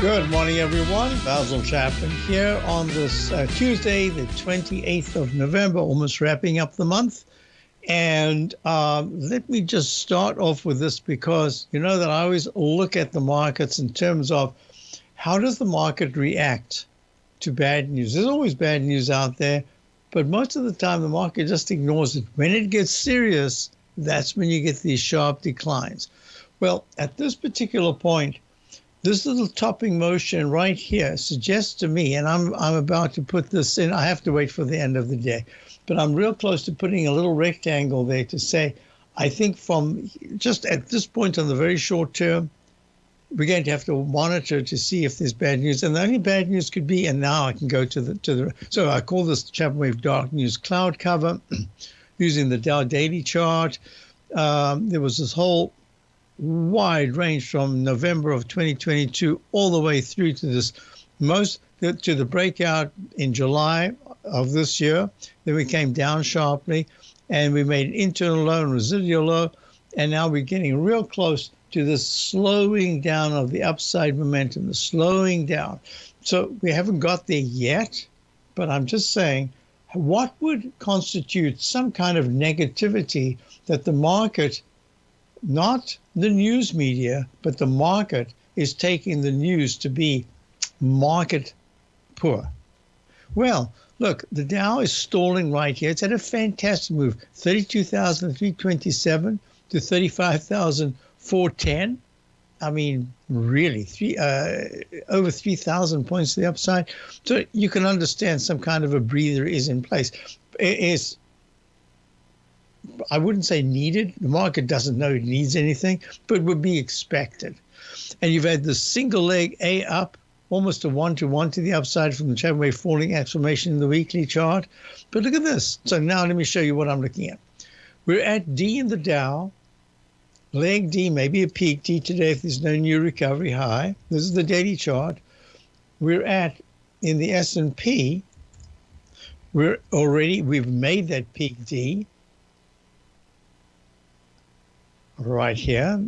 Good morning, everyone. Basil Chapman here on this uh, Tuesday, the 28th of November, almost wrapping up the month. And um, let me just start off with this because you know that I always look at the markets in terms of how does the market react to bad news? There's always bad news out there, but most of the time the market just ignores it. When it gets serious, that's when you get these sharp declines. Well, at this particular point, this little topping motion right here suggests to me, and I'm I'm about to put this in. I have to wait for the end of the day, but I'm real close to putting a little rectangle there to say, I think from just at this point on the very short term, we're going to have to monitor to see if there's bad news. And the only bad news could be, and now I can go to the to the. So I call this Chapman Wave Dark News Cloud Cover, using the Dow Daily chart. Um, there was this whole wide range from November of 2022 all the way through to this most to the breakout in July of this year. Then we came down sharply and we made an internal low and residual low. And now we're getting real close to the slowing down of the upside momentum, the slowing down. So we haven't got there yet, but I'm just saying what would constitute some kind of negativity that the market not the news media, but the market is taking the news to be market poor. Well, look, the Dow is stalling right here. It's at a fantastic move 32,327 to 35,410. I mean, really, three uh, over 3,000 points to the upside. So you can understand some kind of a breather is in place. It is I wouldn't say needed. The market doesn't know it needs anything, but would be expected. And you've had the single leg A up, almost a one to one to the upside from the Chapman Wave falling exclamation in the weekly chart. But look at this. So now let me show you what I'm looking at. We're at D in the Dow. Leg D, maybe a peak D today if there's no new recovery high. This is the daily chart. We're at in the S&P. We're already we've made that peak D. right here.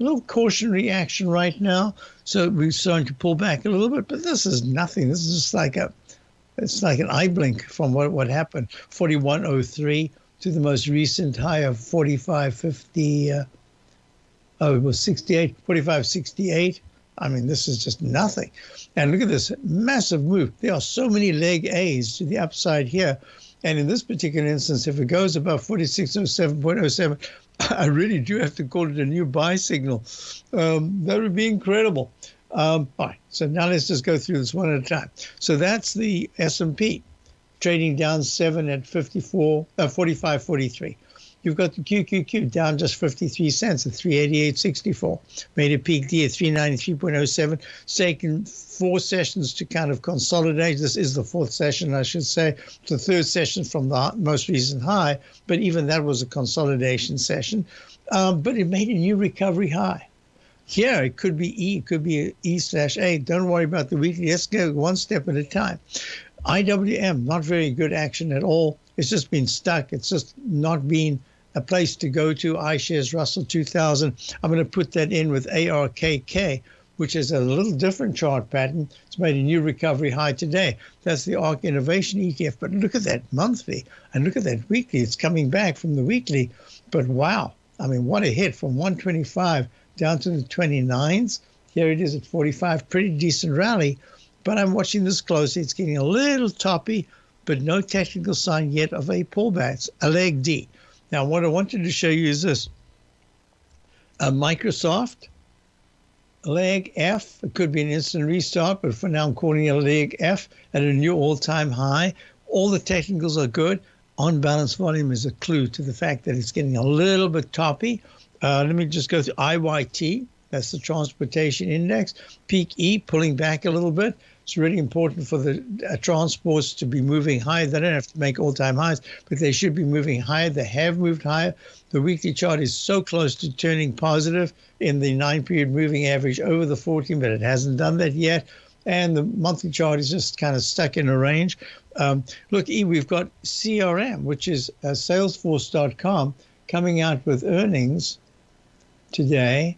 A little cautionary action right now, so we're starting to pull back a little bit, but this is nothing. This is just like a, it's like an eye blink from what what happened. 4103 to the most recent high of 4550. Uh, oh, it was 68, 4568. I mean, this is just nothing. And look at this massive move. There are so many leg A's to the upside here. And in this particular instance, if it goes above 4607.07, I really do have to call it a new buy signal. Um, that would be incredible. Um, all right, so now let's just go through this one at a time. So that's the S&P trading down seven at 54, uh, 45.43. You've got the QQQ down just 53 cents at 388.64. Made a peak D at 393.07. Taken four sessions to kind of consolidate. This is the fourth session, I should say. The third session from the most recent high, but even that was a consolidation session. Um, but it made a new recovery high. Here, it could be E, it could be E slash A. Don't worry about the weekly. Let's go one step at a time. IWM, not very good action at all. It's just been stuck. It's just not been a place to go to. iShares Russell 2000. I'm going to put that in with ARKK, which is a little different chart pattern. It's made a new recovery high today. That's the ARK Innovation ETF. But look at that monthly and look at that weekly. It's coming back from the weekly. But wow, I mean, what a hit from 125 down to the 29s. Here it is at 45. Pretty decent rally. But I'm watching this closely. It's getting a little toppy, but no technical sign yet of a pullback. A leg D. Now, what I wanted to show you is this. A Microsoft leg F. It could be an instant restart, but for now I'm calling it a leg F at a new all-time high. All the technicals are good. On balance volume is a clue to the fact that it's getting a little bit toppy. Uh, let me just go through IYT. That's the transportation index. Peak E pulling back a little bit. It's really important for the uh, transports to be moving higher. They don't have to make all-time highs, but they should be moving higher. They have moved higher. The weekly chart is so close to turning positive in the nine-period moving average over the 14, but it hasn't done that yet. And the monthly chart is just kind of stuck in a range. Um, look, E, we've got CRM, which is uh, Salesforce.com, coming out with earnings today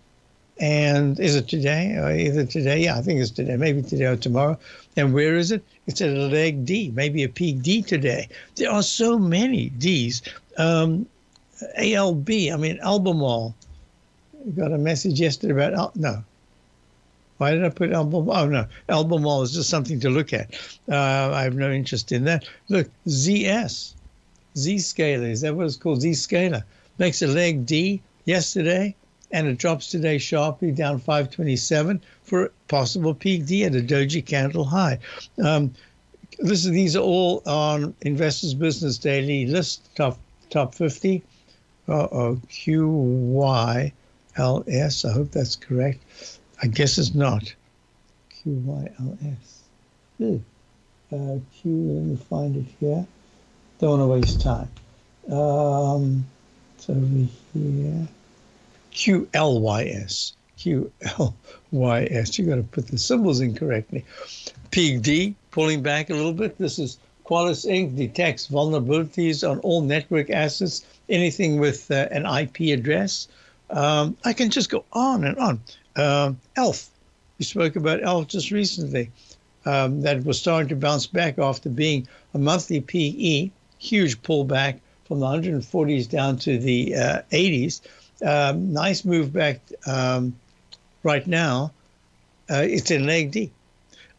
and is it today? Or either today? Yeah, I think it's today. Maybe today or tomorrow. And where is it? It's at a leg D, maybe a peak D today. There are so many Ds. Um, ALB, I mean, Albemarle. Got a message yesterday about, Al- no. Why did I put Albemarle? Oh, no. Albemarle is just something to look at. Uh, I have no interest in that. Look, ZS, Zscaler, is that what it's called? Zscaler. Makes a leg D yesterday and it drops today sharply down 527 for possible peak D at a doji candle high. Um, this, is these are all on Investors Business Daily list top top 50. Uh-oh, QYLS. I hope that's correct. I guess it's not. QYLS. Uh, Q, let me find it here. Don't want to waste time. Um, it's over here. QLYS. QLYS. You got to put the symbols in correctly. P D, pulling back a little bit. This is Qualys Inc. detects vulnerabilities on all network assets, anything with uh, an IP address. Um, I can just go on and on. Um, ELF, we spoke about ELF just recently. Um, that was starting to bounce back after being a monthly PE, huge pullback from the 140s down to the uh, 80s. Um, nice move back um, right now. Uh, it's in leg D.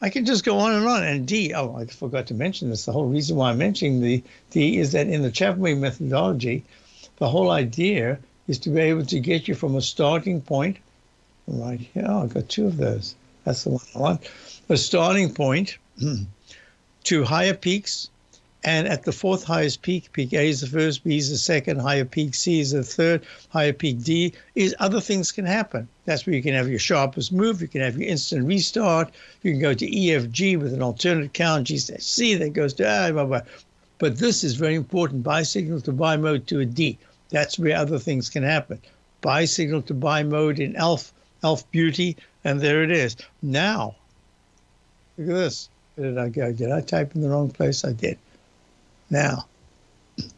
I can just go on and on. And D, oh, I forgot to mention this. The whole reason why I'm mentioning the D is that in the Chapman methodology, the whole idea is to be able to get you from a starting point right here. Oh, I've got two of those. That's the one I want. A starting point to higher peaks and at the fourth highest peak, peak A is the first, B is the second, higher peak C is the third, higher peak D is other things can happen. That's where you can have your sharpest move, you can have your instant restart, you can go to EFG with an alternate count, G C that goes to ah, blah, blah. But this is very important. Buy signal to buy mode to a D. That's where other things can happen. Buy signal to buy mode in ELF, ELF Beauty, and there it is. Now, look at this. Did I go? Did I type in the wrong place? I did now.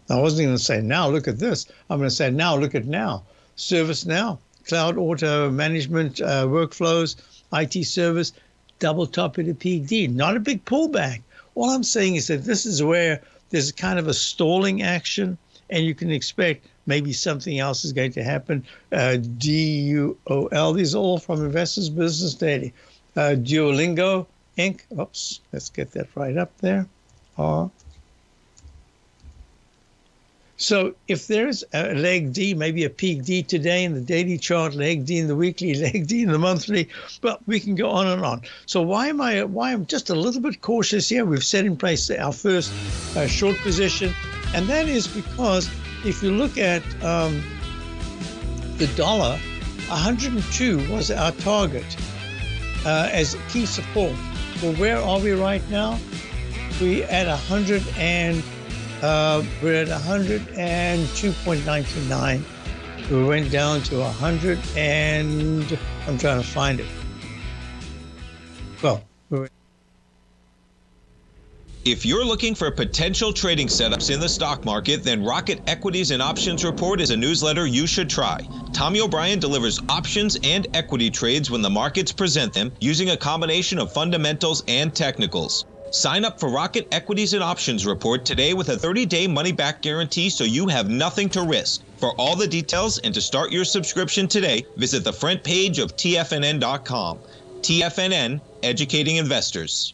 I wasn't going to say now, look at this. I'm going to say now, look at now. ServiceNow, cloud auto management uh, workflows, IT service, double top into PD. Not a big pullback. All I'm saying is that this is where there's kind of a stalling action, and you can expect maybe something else is going to happen. Uh, DUOL, these are all from Investors Business Daily. Uh, Duolingo Inc. Oops, let's get that right up there. R so if there's a leg D, maybe a peak D today in the daily chart, leg D in the weekly, leg D in the monthly, but we can go on and on. So why am I why I'm just a little bit cautious here? We've set in place our first uh, short position, and that is because if you look at um, the dollar, 102 was our target uh, as key support. Well, where are we right now? We at 100 and uh, we're at 102.99. We went down to 100 and I'm trying to find it. Well, if you're looking for potential trading setups in the stock market, then Rocket Equities and Options Report is a newsletter you should try. Tommy O'Brien delivers options and equity trades when the markets present them using a combination of fundamentals and technicals. Sign up for Rocket Equities and Options Report today with a 30 day money back guarantee so you have nothing to risk. For all the details and to start your subscription today, visit the front page of TFNN.com. TFNN, educating investors.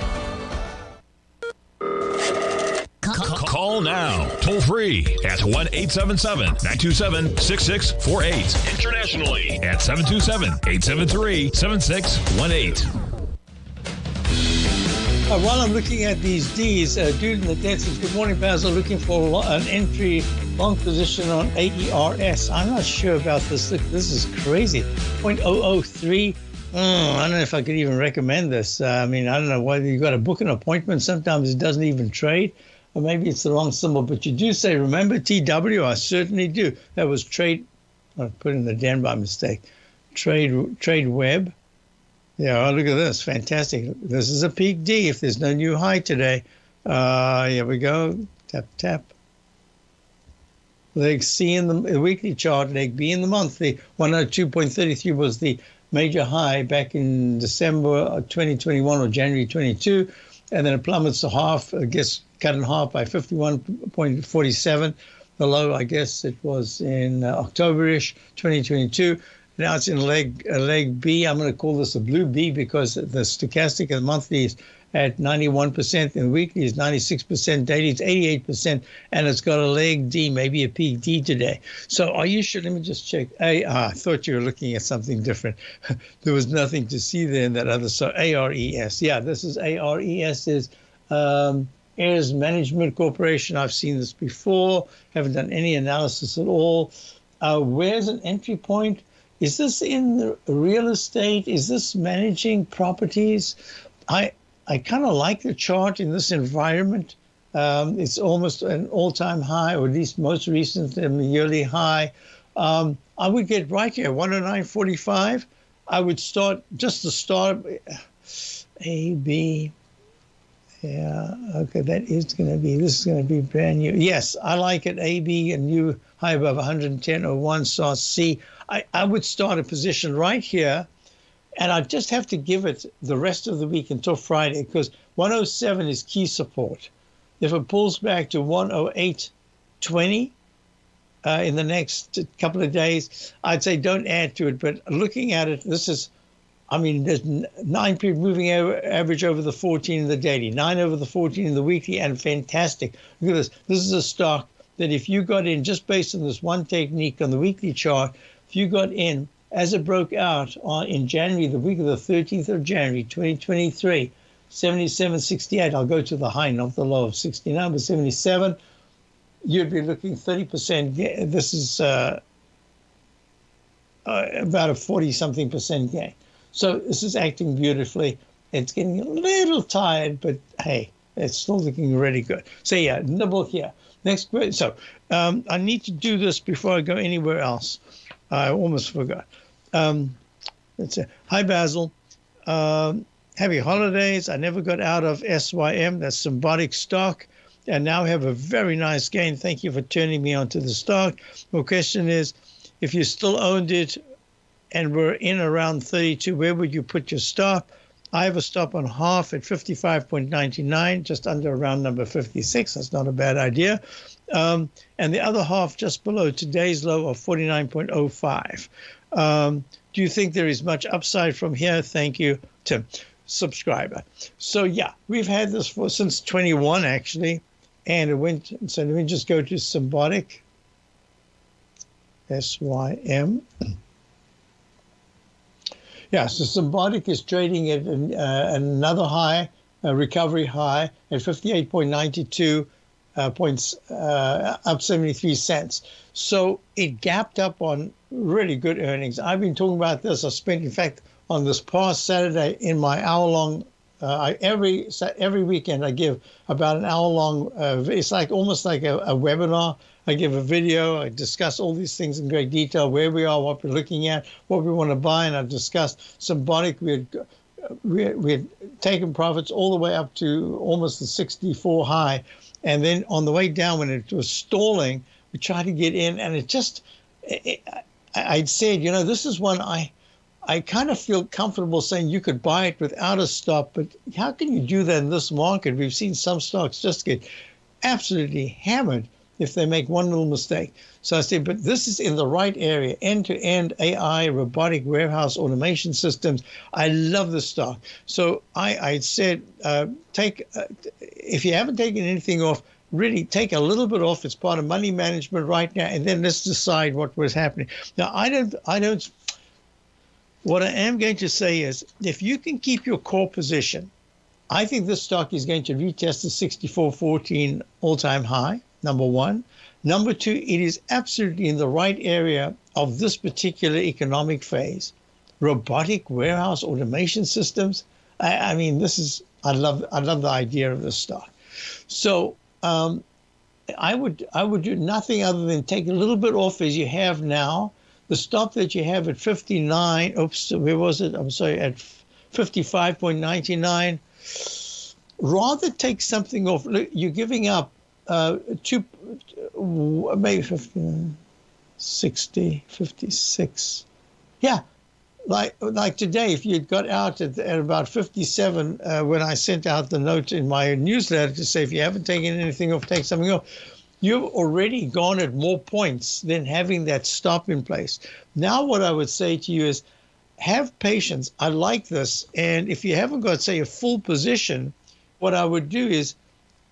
Call now, toll free at 1 877 927 6648. Internationally at 727 873 7618. Uh, while I'm looking at these Ds, uh, dude in the den says, Good morning, Basil. Looking for an entry long position on AERS. I'm not sure about this. Look, this is crazy. 0.003. Oh, I don't know if I could even recommend this. Uh, I mean, I don't know whether you've got to book an appointment. Sometimes it doesn't even trade or maybe it's the wrong symbol, but you do say, remember TW? I certainly do. That was trade, I put in the den by mistake. Trade, trade web. Yeah, oh, look at this. Fantastic. This is a peak D if there's no new high today. Uh, here we go. Tap, tap. Leg C in the, weekly chart, leg B in the monthly. 102.33 was the major high back in December 2021 or January 22 and then it plummets to half, it gets cut in half by 51.47. The low, I guess it was in uh, October-ish, 2022. Now it's in leg uh, leg B. I'm going to call this a blue B because the stochastic and monthly is at 91%, and weekly is 96%, daily is 88%, and it's got a leg D, maybe a peak D today. So are you sure? Let me just check. A, ah, I thought you were looking at something different. there was nothing to see there in that other. So ARES. Yeah, this is ARES is um, Management Corporation. I've seen this before, haven't done any analysis at all. Uh, where's an entry point? Is this in real estate? Is this managing properties? I I kind of like the chart in this environment. Um, it's almost an all-time high, or at least most recent yearly high. Um, I would get right here, 109.45. I would start just to start A, B. Yeah, okay, that is going to be, this is going to be brand new. Yes, I like it. A, B, a new high above 110.01, saw C. I, I would start a position right here and I just have to give it the rest of the week until Friday because 107 is key support. If it pulls back to 108.20 uh, in the next couple of days, I'd say don't add to it. But looking at it, this is, I mean, there's nine period moving average over the 14 in the daily, nine over the 14 in the weekly, and fantastic. Look at this. This is a stock that if you got in just based on this one technique on the weekly chart, if you got in as it broke out on, in January, the week of the 13th of January, 2023, 77.68. I'll go to the high, not the low of 69, but 77. You'd be looking 30%. This is uh, uh, about a 40 something percent gain. So this is acting beautifully. It's getting a little tired, but hey, it's still looking really good. So yeah, nibble here. Next, so um, I need to do this before I go anywhere else. I almost forgot. Um, let's say, hi Basil. Um, happy holidays. I never got out of SYM. That's Symbotic stock. And now have a very nice gain. Thank you for turning me onto the stock. My question is, if you still owned it and were in around 32, where would you put your stop? I have a stop on half at 55.99, just under around number 56. That's not a bad idea. Um, and the other half just below today's low of 49.05. Um, do you think there is much upside from here? Thank you, Tim, subscriber. So yeah, we've had this for since 21 actually, and it went. So let me just go to Symbotic. S Y M. Yeah, so Symbotic is trading at an, uh, another high, a recovery high at 58.92 uh, points, uh, up 73 cents. So it gapped up on really good earnings. I've been talking about this. I spent, in fact, on this past Saturday in my hour-long. Uh, I, every every weekend I give about an hour-long. Uh, it's like almost like a, a webinar I give a video. I discuss all these things in great detail, where we are, what we're looking at, what we want to buy, and I've discussed Symbotic. We had, we, we had taken profits all the way up to almost the 64 high, and then on the way down when it was stalling, we tried to get in, and it just. It, I'd said, you know, this is one I. I kind of feel comfortable saying you could buy it without a stop, but how can you do that in this market? We've seen some stocks just get absolutely hammered if they make one little mistake. So I said, but this is in the right area end to end AI, robotic warehouse automation systems. I love this stock. So I, I said, uh, take, uh, if you haven't taken anything off, really take a little bit off. It's part of money management right now, and then let's decide what was happening. Now, I don't, I don't. What I am going to say is, if you can keep your core position, I think this stock is going to retest the 64.14 all-time high number one. Number two, it is absolutely in the right area of this particular economic phase. Robotic warehouse automation systems. I, I mean, this is I love I love the idea of this stock. So um, I would I would do nothing other than take a little bit off as you have now. The stop that you have at 59. Oops, where was it? I'm sorry, at 55.99. Rather take something off. You're giving up uh, two, maybe 50, 60, 56. Yeah, like like today, if you'd got out at, at about 57 uh, when I sent out the note in my newsletter to say if you haven't taken anything off, take something off, you've already garnered more points than having that stop in place. Now, what I would say to you is have patience. I like this. And if you haven't got, say, a full position, what I would do is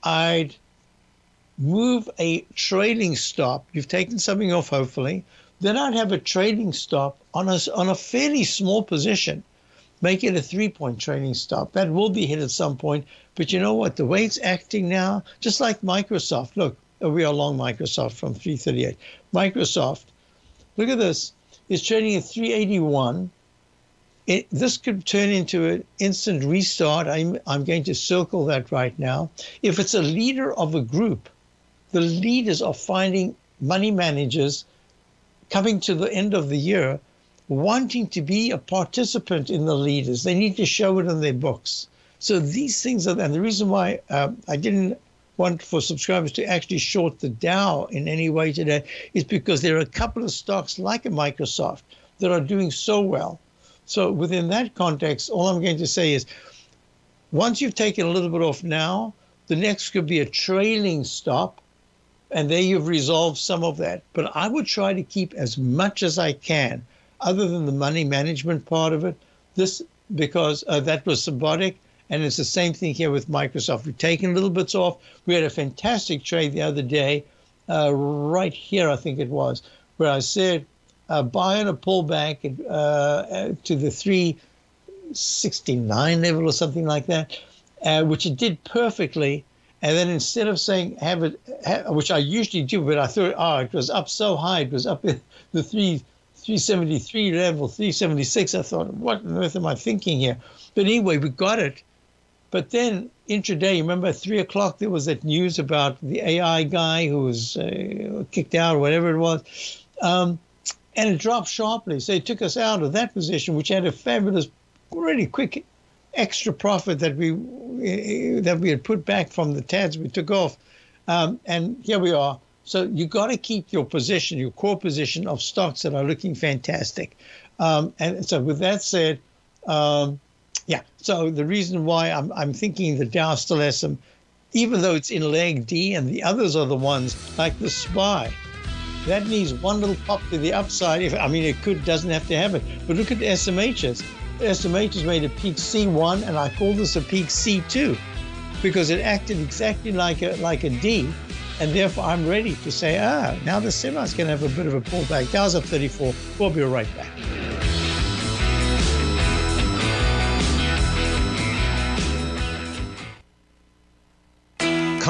I'd – move a trading stop. You've taken something off, hopefully. Then I'd have a trading stop on a, on a fairly small position. Make it a three point trading stop. That will be hit at some point. But you know what? The way it's acting now, just like Microsoft, look, oh, we are long Microsoft from 338. Microsoft, look at this. It's trading at 381. It, this could turn into an instant restart. I'm, I'm going to circle that right now. If it's a leader of a group, the leaders are finding money managers coming to the end of the year wanting to be a participant in the leaders. They need to show it in their books. So these things are, and the reason why uh, I didn't want for subscribers to actually short the Dow in any way today is because there are a couple of stocks like a Microsoft that are doing so well. So within that context, all I'm going to say is once you've taken a little bit off now, the next could be a trailing stop and there you've resolved some of that. But I would try to keep as much as I can, other than the money management part of it. this because uh, that was Symbotic. And it's the same thing here with Microsoft. We've taken little bits off. We had a fantastic trade the other day, uh, right here, I think it was, where I said uh, buy on a pullback uh, to the 369 level or something like that, uh, which it did perfectly. And then instead of saying have it, have, which I usually do, but I thought, oh, it was up so high, it was up in the three, 373 level, 376. I thought, what on earth am I thinking here? But anyway, we got it. But then intraday, remember at three o'clock there was that news about the AI guy who was uh, kicked out or whatever it was, um, and it dropped sharply. So it took us out of that position, which had a fabulous, really quick extra profit that we that we had put back from the TADs we took off, um, and here we are. So you got to keep your position, your core position of stocks that are looking fantastic. Um, and so with that said. Um, yeah. So the reason why I'm, I'm thinking the Dow still has some, even though it's in leg D and the others are the ones like the SPY, that needs one little pop to the upside. If I mean, it could doesn't have to have it. But look at the SMHs. The SMHs made a peak C1, and I call this a peak C2 because it acted exactly like a like a D, and therefore I'm ready to say, ah, now the semi's going to have a bit of a pullback. Dow's up 34. We'll be right back.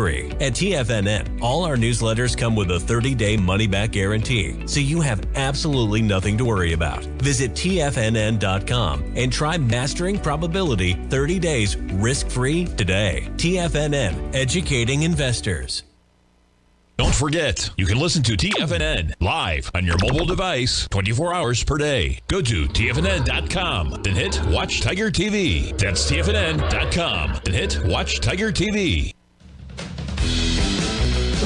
At TFNN, all our newsletters come with a 30 day money back guarantee, so you have absolutely nothing to worry about. Visit TFNN.com and try Mastering Probability 30 days risk free today. TFNN, educating investors. Don't forget, you can listen to TFNN live on your mobile device 24 hours per day. Go to TFNN.com, then hit Watch Tiger TV. That's TFNN.com, then hit Watch Tiger TV.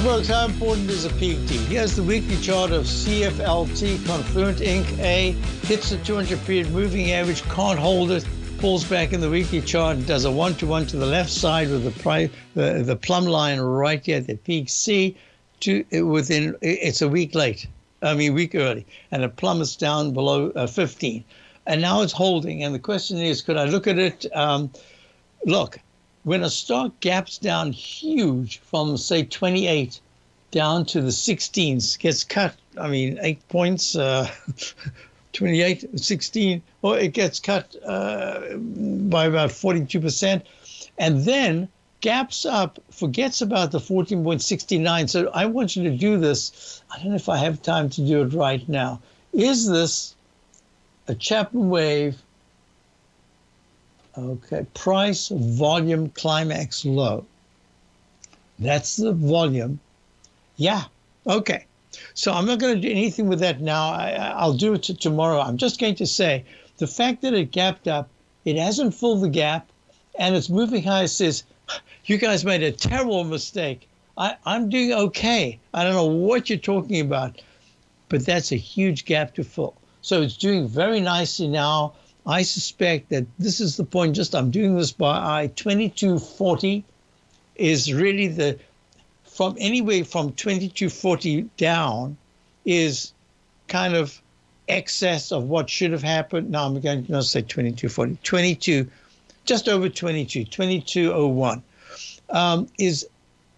Folks, how important is a peak D? Here's the weekly chart of CFLT Confluent Inc. A hits the 200 period moving average, can't hold it, pulls back in the weekly chart does a one-to-one to the left side with the price, the, the plumb line right here at the peak C. To within, it's a week late. I mean, week early, and it plummets down below uh, 15, and now it's holding. And the question is, could I look at it? Um, look, when a stock gaps down huge from say 28 down to the 16s, gets cut. I mean, eight points. Uh, 28, 16, or it gets cut uh, by about 42%, and then gaps up, forgets about the 14.69. So I want you to do this. I don't know if I have time to do it right now. Is this a Chapman wave? Okay, price, volume, climax low. That's the volume. Yeah, okay. So I'm not going to do anything with that now. I, will do it tomorrow. I'm just going to say the fact that it gapped up, it hasn't filled the gap, and it's moving high says, you guys made a terrible mistake. I, I'm doing okay. I don't know what you're talking about, but that's a huge gap to fill. So it's doing very nicely now. I suspect that this is the point. Just I'm doing this by eye. 2240 is really the from anywhere from 2240 down is kind of excess of what should have happened. Now I'm going to not say 2240, 22, just over 22, 2201 um, is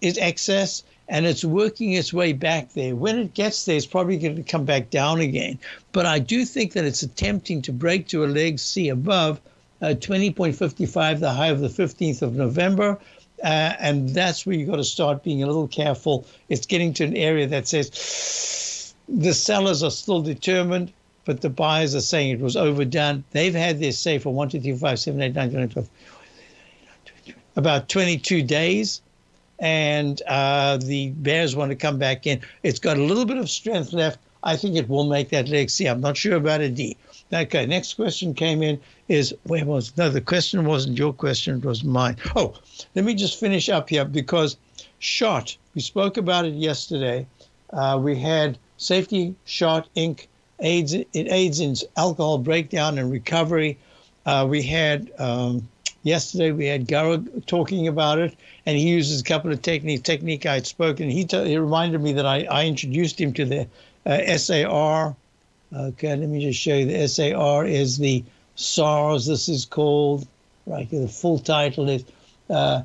is excess and it's working its way back there. When it gets there, it's probably going to come back down again. But I do think that it's attempting to break to a leg C above uh, 20.55, the high of the 15th of November. Uh, and that's where you've got to start being a little careful. It's getting to an area that says the sellers are still determined, but the buyers are saying it was overdone. They've had their say for 1, 2, 3, 5, 7, 8, 9, 10, 12, about 22 days. And uh, the Bears want to come back in. It's got a little bit of strength left. I think it will make that leg C. I'm not sure about a D. Okay, next question came in is where was no the question wasn't your question it was mine oh let me just finish up here because shot we spoke about it yesterday uh, we had safety shot inc aids it aids in alcohol breakdown and recovery uh, we had um, yesterday we had Garo talking about it and he uses a couple of techniques technique i had spoken he, t- he reminded me that I, I introduced him to the uh, sar okay let me just show you the sar is the SARS, this is called, right? The full title is uh,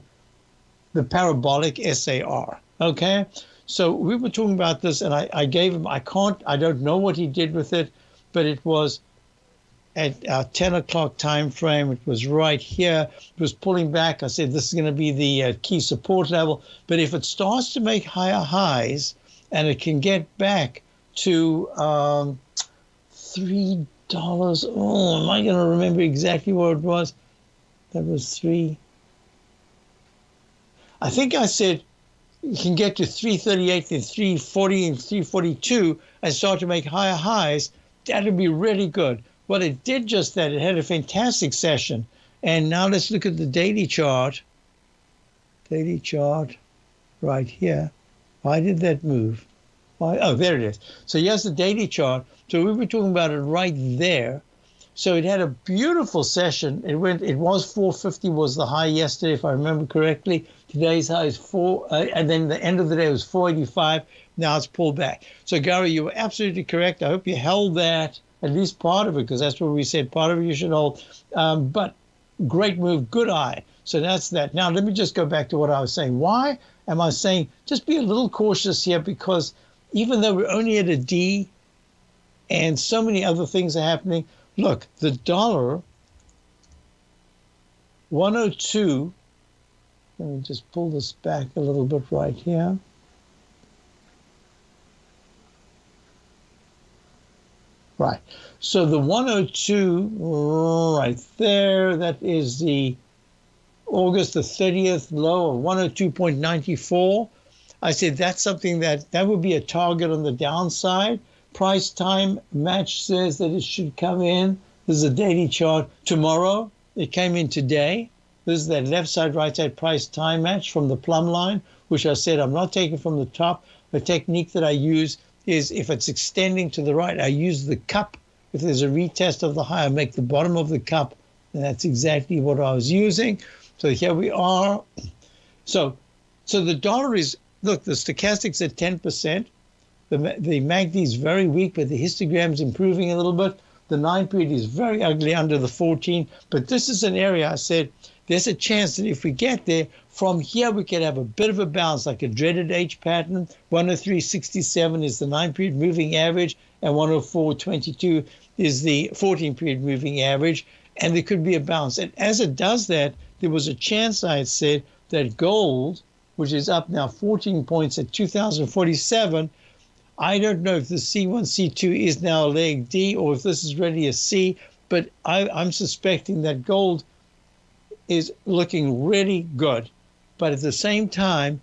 the parabolic SAR. Okay, so we were talking about this, and I, I gave him. I can't. I don't know what he did with it, but it was at our 10 o'clock time frame. It was right here. It was pulling back. I said this is going to be the uh, key support level. But if it starts to make higher highs, and it can get back to um, three dollars. Oh, am I going to remember exactly what it was? That was three. I think I said you can get to 338 and 340 and 342 and start to make higher highs. That would be really good. Well, it did just that. It had a fantastic session. And now let's look at the daily chart. Daily chart right here. Why did that move? Why? Oh, there it is. So here's the daily chart. So we were talking about it right there. So it had a beautiful session. It went. It was 450 was the high yesterday, if I remember correctly. Today's high is four, uh, and then the end of the day was 485. Now it's pulled back. So Gary, you were absolutely correct. I hope you held that at least part of it, because that's what we said. Part of it you should hold. Um, but great move, good eye. So that's that. Now let me just go back to what I was saying. Why am I saying just be a little cautious here? Because even though we're only at a D, and so many other things are happening. Look, the dollar 102. Let me just pull this back a little bit right here. Right. So the 102 right there, that is the August the 30th low of 102.94. I said that's something that that would be a target on the downside price time match says that it should come in. This is a daily chart. Tomorrow, it came in today. This is that left side, right side price time match from the plumb line, which I said I'm not taking from the top. The technique that I use is if it's extending to the right, I use the cup. If there's a retest of the high, I make the bottom of the cup And that's exactly what I was using. So here we are. So, so the dollar is look. The stochastics at ten percent. The the MACD is very weak, but the histogram is improving a little bit. The nine period is very ugly under the 14. But this is an area I said there's a chance that if we get there, from here we could have a bit of a bounce, like a dreaded H pattern. 103.67 is the nine period moving average, and 104.22 is the 14 period moving average. And there could be a bounce. And as it does that, there was a chance I had said that gold, which is up now 14 points at 2047, I don't know if the C1, C2 is now a leg D or if this is really a C, but I, I'm suspecting that gold is looking really good. But at the same time,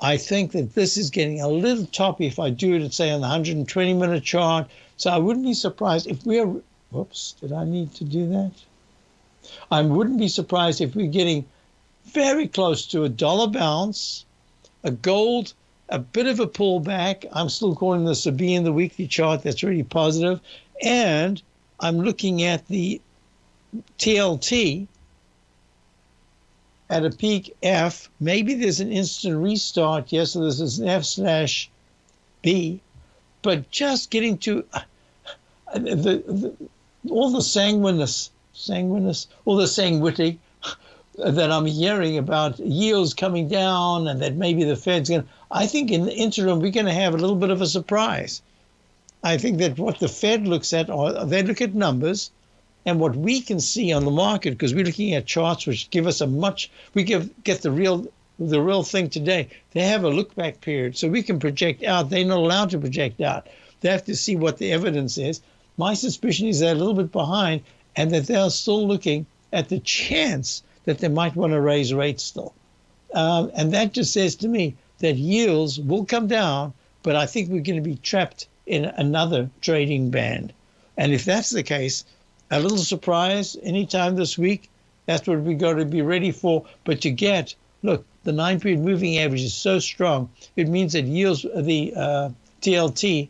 I think that this is getting a little toppy if I do it, say, on the 120 minute chart. So I wouldn't be surprised if we're, whoops, did I need to do that? I wouldn't be surprised if we're getting very close to a dollar bounce, a gold a bit of a pullback. I'm still calling this a B in the weekly chart. That's really positive. And I'm looking at the TLT at a peak F. Maybe there's an instant restart. Yes, so this is an F slash B. But just getting to uh, the, the, all the sanguinous, sanguinous, all the sanguinity that I'm hearing about yields coming down and that maybe the Fed's going to, I think in the interim, we're going to have a little bit of a surprise. I think that what the Fed looks at, or they look at numbers, and what we can see on the market, because we're looking at charts which give us a much, we give, get the real the real thing today. They have a look back period, so we can project out. They're not allowed to project out. They have to see what the evidence is. My suspicion is they're a little bit behind, and that they're still looking at the chance that they might want to raise rates still. Um, and that just says to me that yields will come down, but I think we're going to be trapped in another trading band. And if that's the case, a little surprise anytime this week, that's what we got to be ready for. But to get, look, the nine period moving average is so strong, it means that yields, the uh, TLT,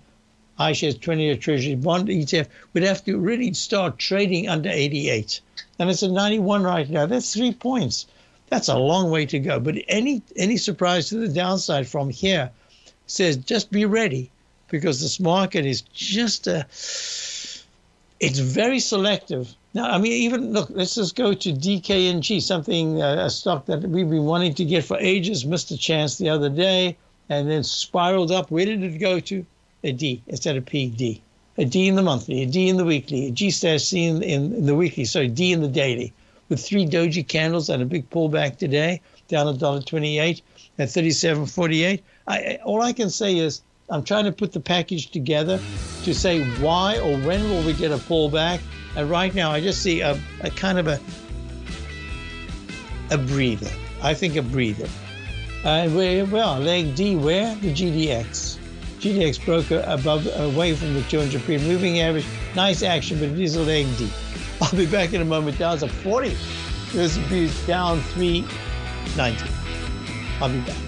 iShares 20 year Treasury bond ETF, would have to really start trading under 88 and it's at 91 right now. That's three points. That's a long way to go. But any any surprise to the downside from here says just be ready because this market is just a it's very selective. Now, I mean, even look, let's just go to DKNG, something uh, a stock that we've been wanting to get for ages, missed a chance the other day, and then spiraled up. Where did it go to? A D instead of PD a D in the monthly, a D in the weekly, a G slash C in, in, in, the weekly, sorry, D in the daily, with three doji candles and a big pullback today, down a dollar twenty-eight at thirty-seven forty-eight. I, all I can say is I'm trying to put the package together to say why or when will we get a pullback. And right now, I just see a, a kind of a a breather. I think a breather. And uh, where well, leg D where the GDX. GDX broke above away from the 200 period moving average. Nice action, but it is a leg deep. I'll be back in a moment. Down to 40. This is down 390. I'll be back.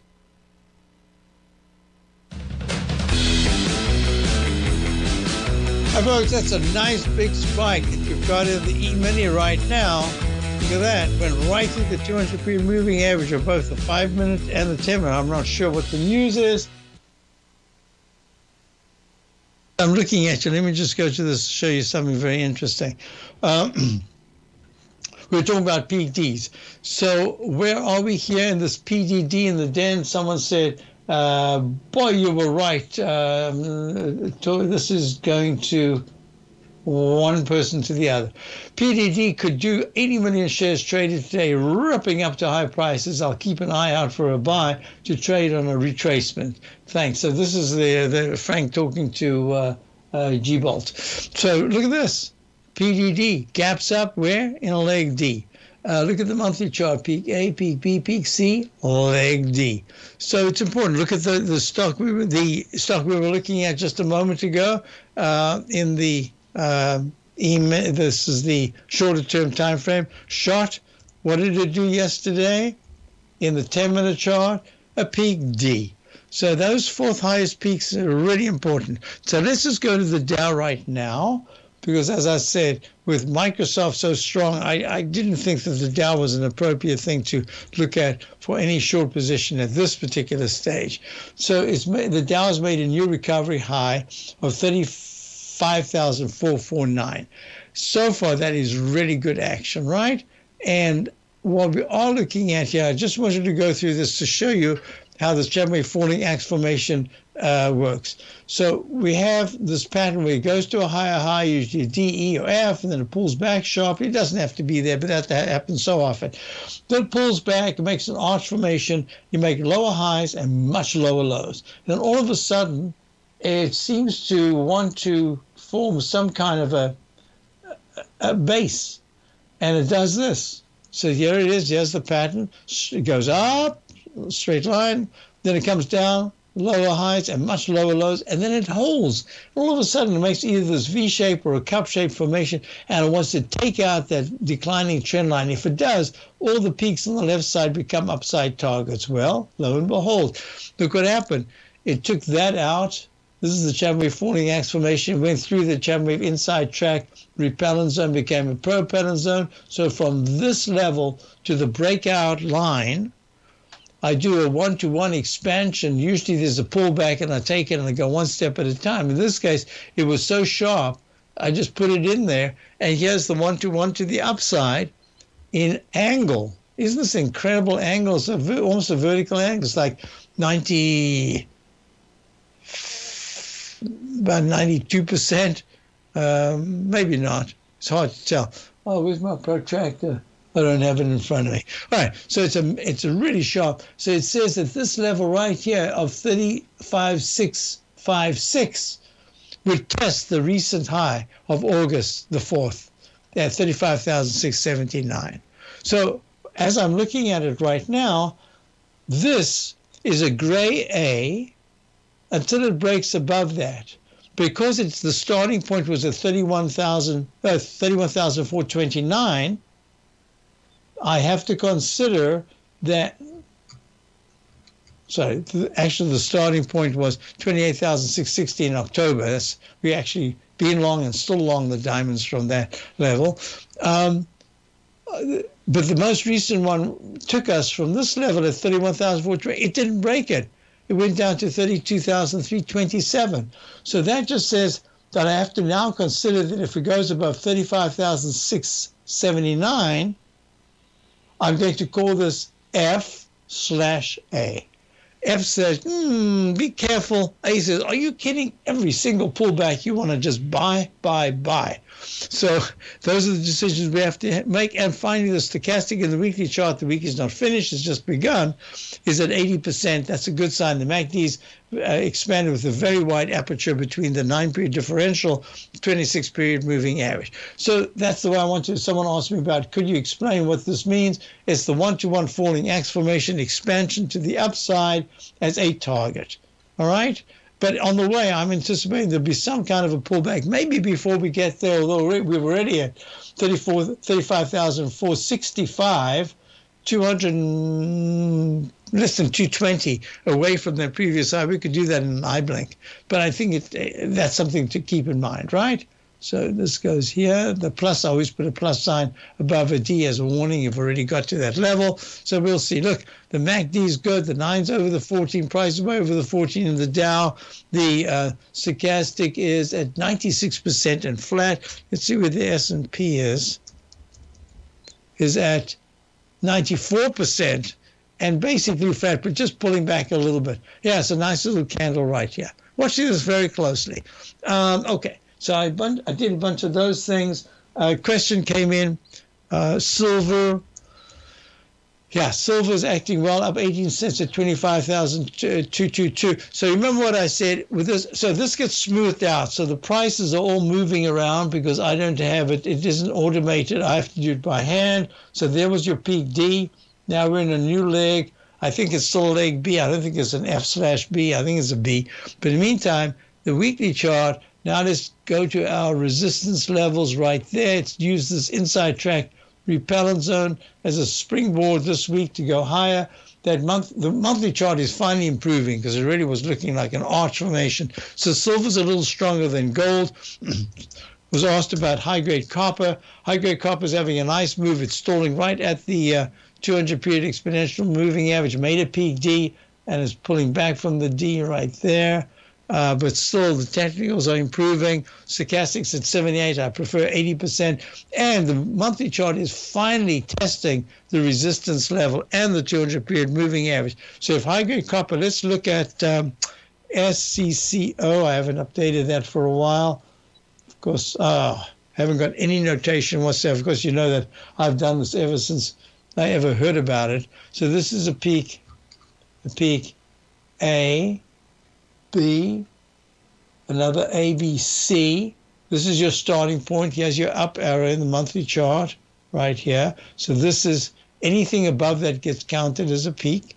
Hi folks, that's a nice big spike that you've got in the E-mini right now. Look at that, went right through the 200 period moving average of both the 5 minute and the 10 minute. I'm not sure what the news is. I'm looking at you. Let me just go to this show you something very interesting. Um, we're talking about PDs. So where are we here in this PDD in the den? Someone said uh, boy, you were right. Um, this is going to one person to the other. PDD could do 80 million shares traded today, ripping up to high prices. I'll keep an eye out for a buy to trade on a retracement. Thanks. So this is the, the Frank talking to uh, uh, G-Bolt. So look at this. PDD gaps up where? In a leg D. Uh, look at the monthly chart, peak A, peak B, peak C, leg D. So it's important. Look at the, the stock we were the stock we were looking at just a moment ago uh, in the uh, this is the shorter term time frame. Shot. What did it do yesterday? In the 10 minute chart, a peak D. So those fourth highest peaks are really important. So let's just go to the Dow right now because as I said, with Microsoft so strong, I, I didn't think that the Dow was an appropriate thing to look at for any short position at this particular stage. So it's made, the Dow has made a new recovery high of 35,449. So far, that is really good action, right? And what we are looking at here, I just wanted to go through this to show you how this Chapman falling axe formation uh, works. So we have this pattern where it goes to a higher high, usually D, E, or F, and then it pulls back sharply. It doesn't have to be there, but that, happens so often. Then it pulls back, it makes an arch formation. You make lower highs and much lower lows. Then all of a sudden, it seems to want to form some kind of a, a base, and it does this. So here it is. Here's the pattern. It goes up, straight line. Then it comes down, lower highs and much lower lows, and then it holds. All of a sudden, it makes either this V shape or a cup shape formation, and it wants to take out that declining trend line. If it does, all the peaks on the left side become upside targets. Well, lo and behold, look what happened. It took that out. This is the wave falling axe formation. Went through the wave inside track, repellent zone became a propellant zone. So from this level to the breakout line, I do a one to one expansion. Usually there's a pullback and I take it and I go one step at a time. In this case, it was so sharp, I just put it in there, and here's the one to one to the upside in angle. Isn't this incredible angle? It's a, almost a vertical angle. It's like 90, about 92%. Um, maybe not. It's hard to tell. Oh, where's my protractor? I don't have it in front of me. All right, so it's a it's a really sharp. So it says that this level right here of 35,656 would test the recent high of August the 4th at 35,679. So as I'm looking at it right now, this is a gray A until it breaks above that. Because it's the starting point was at 31,000, uh, 31,429, I have to consider that. Sorry, actually, the starting point was 28,660 in October. That's we actually been long and still long the diamonds from that level. Um, but the most recent one took us from this level at 31,420. It didn't break it. It went down to 32,327. So that just says that I have to now consider that if it goes above 35,679, I'm going to call this F slash A. F says, hmm, be careful. A says, are you kidding? Every single pullback you want to just buy, buy, buy. So those are the decisions we have to make. And finally, the stochastic in the weekly chart, the week is not finished, it's just begun, is at 80%. That's a good sign. The MACD's uh, expanded with a very wide aperture between the nine period differential, 26 period moving average. So that's the way I want to. Someone asked me about could you explain what this means? It's the one to one falling axe formation expansion to the upside as a target. All right? But on the way, I'm anticipating there'll be some kind of a pullback, maybe before we get there, although we're already at 34, 35,465, 200, less than 220 away from their previous high. We could do that in an eye blink. But I think it, that's something to keep in mind, right? So this goes here. The plus, I always put a plus sign above a D as a warning. You've already got to that level. So we'll see. Look, the MACD is good. The 9's over the 14. Price is way over the 14 in the Dow. The uh, stochastic is at 96% and flat. Let's see where the S&P is. Is at 94% and basically flat, but just pulling back a little bit. Yeah, it's a nice little candle right here. Watching this very closely. Um, okay. So I, bun- I did a bunch of those things. A question came in uh, silver. Yeah, silver is acting well, up 18 cents at 25,222. So remember what I said with this. So this gets smoothed out. So the prices are all moving around because I don't have it. It isn't automated. I have to do it by hand. So there was your peak D. Now we're in a new leg. I think it's still leg B. I don't think it's an F slash B. I think it's a B. But in the meantime, the weekly chart now let's go to our resistance levels right there. It's used this inside track repellent zone as a springboard this week to go higher. That month, the monthly chart is finally improving because it really was looking like an arch formation. So silver's a little stronger than gold. was asked about high grade copper. High grade copper is having a nice move. It's stalling right at the uh, 200 period exponential moving average, made a peak D, and is pulling back from the D right there. Uh, but still the technicals are improving. Stochastics at 78, I prefer 80%. And the monthly chart is finally testing the resistance level and the 200 period moving average. So if high grade copper, let's look at um, SCCO. I haven't updated that for a while. Of course, uh, haven't got any notation whatsoever. Of course, you know that I've done this ever since I ever heard about it. So this is a peak, a peak A, B, another A, B, C. This is your starting point. Here's your up arrow in the monthly chart right here. So this is anything above that gets counted as a peak.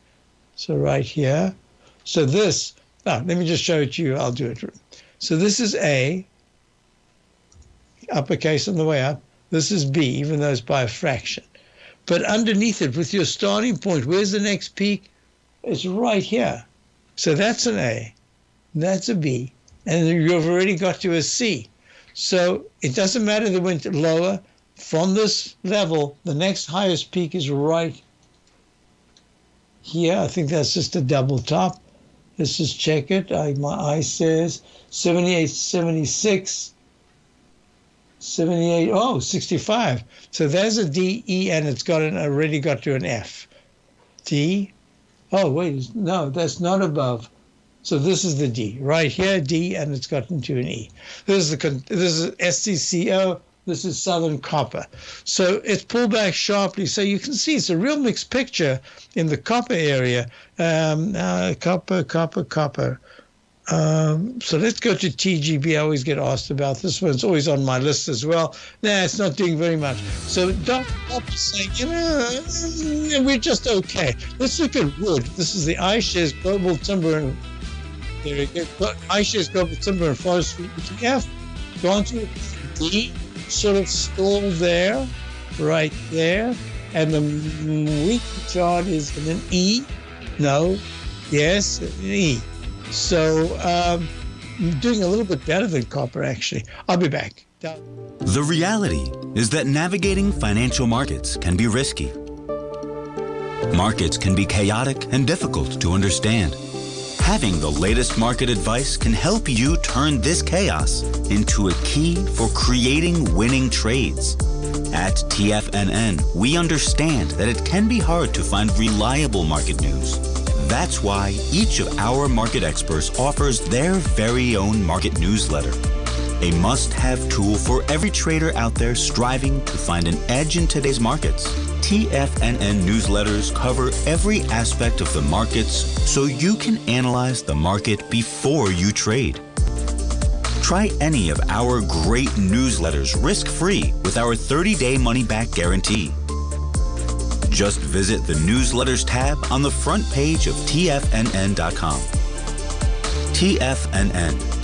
So right here. So this, ah, let me just show it to you. I'll do it. So this is A, uppercase on the way up. This is B, even though it's by a fraction. But underneath it, with your starting point, where's the next peak? It's right here. So that's an A. That's a B. And you've already got to a C. So it doesn't matter that went lower. From this level, the next highest peak is right here. I think that's just a double top. Let's just check it. I, my eye says 78, 76. 78, oh, 65. So there's a D, E, and it's got an, already got to an F. D, oh, wait, no, that's not above. So this is the D right here, D, and it's gotten to an E. This is the this is SCCO. This is Southern Copper. So it's pulled back sharply. So you can see it's a real mixed picture in the copper area. Um, uh, copper, copper, copper. Um, so let's go to TGB. I always get asked about this one. It's always on my list as well. Nah, it's not doing very much. So don't stop saying, you know, we're just okay. Let's look at wood. This is the iShares Global Timber and there we go. iShares Global Timber and Forestry ETF. Gone to D, sort of stalled there, right there. And the weekly chart is in an E. No, yes, an E. So um, doing a little bit better than copper, actually. I'll be back. The reality is that navigating financial markets can be risky. Markets can be chaotic and difficult to understand. Having the latest market advice can help you turn this chaos into a key for creating winning trades. At TFNN, we understand that it can be hard to find reliable market news. That's why each of our market experts offers their very own market newsletter. A must have tool for every trader out there striving to find an edge in today's markets. TFNN newsletters cover every aspect of the markets so you can analyze the market before you trade. Try any of our great newsletters risk free with our 30 day money back guarantee. Just visit the newsletters tab on the front page of TFNN.com. TFNN,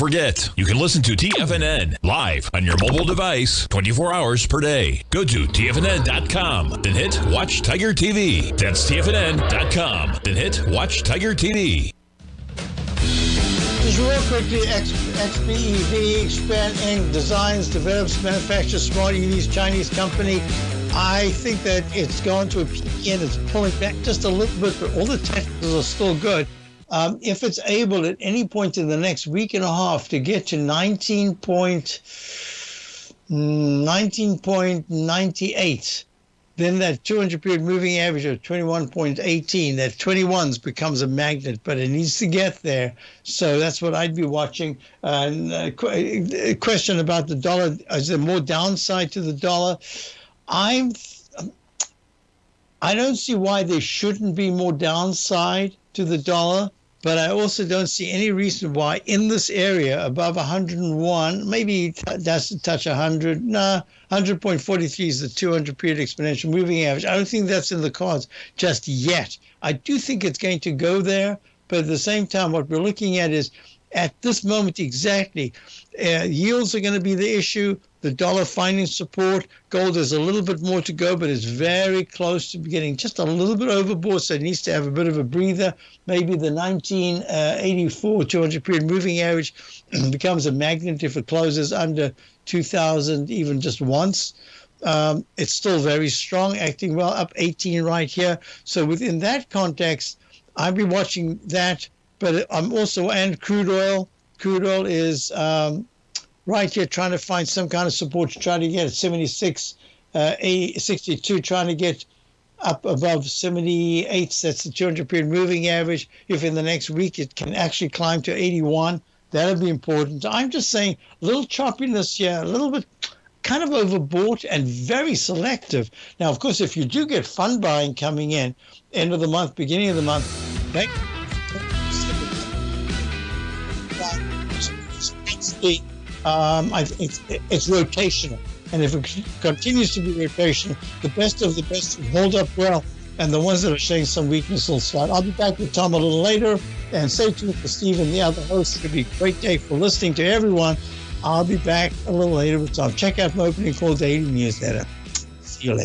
Forget, you can listen to TFNN live on your mobile device 24 hours per day. Go to TFNN.com, then hit Watch Tiger TV. That's TFNN.com, then hit Watch Tiger TV. Just real quickly, X, XPEV, XPeng Inc. designs, develops, manufactures smart EVs, Chinese company. I think that it's going to a peak and it's pulling back just a little bit, but all the technicals are still good. Um, if it's able at any point in the next week and a half to get to 19 point, 19.98, then that 200 period moving average of 21.18, that 21s becomes a magnet, but it needs to get there. So that's what I'd be watching. Uh, a question about the dollar is there more downside to the dollar? I'm. I don't see why there shouldn't be more downside to the dollar but I also don't see any reason why in this area above 101, maybe that's to touch 100. Nah, 100.43 is the 200 period exponential moving average. I don't think that's in the cards just yet. I do think it's going to go there, but at the same time, what we're looking at is at this moment exactly, uh, yields are going to be the issue. The dollar finding support. Gold has a little bit more to go, but it's very close to getting just a little bit overbought, so it needs to have a bit of a breather. Maybe the 1984 200 period moving average becomes a magnet if it closes under 2000 even just once. Um, it's still very strong, acting well, up 18 right here. So within that context, I'll be watching that. But I'm also and crude oil. Crude oil is um, right here trying to find some kind of support to try to get at 76, uh, 62, trying to get up above 78. That's the 200 period moving average. If in the next week it can actually climb to 81, that'll be important. I'm just saying a little choppiness here, a little bit kind of overbought and very selective. Now, of course, if you do get fund buying coming in, end of the month, beginning of the month, that, um, I, it's, it's rotational. And if it continues to be rotational, the best of the best will hold up well. And the ones that are showing some weakness will slide. I'll be back with Tom a little later. And stay tuned for Steve and the other hosts. It'll be a great day for listening to everyone. I'll be back a little later with Tom. Check out my opening call daily newsletter. See you later.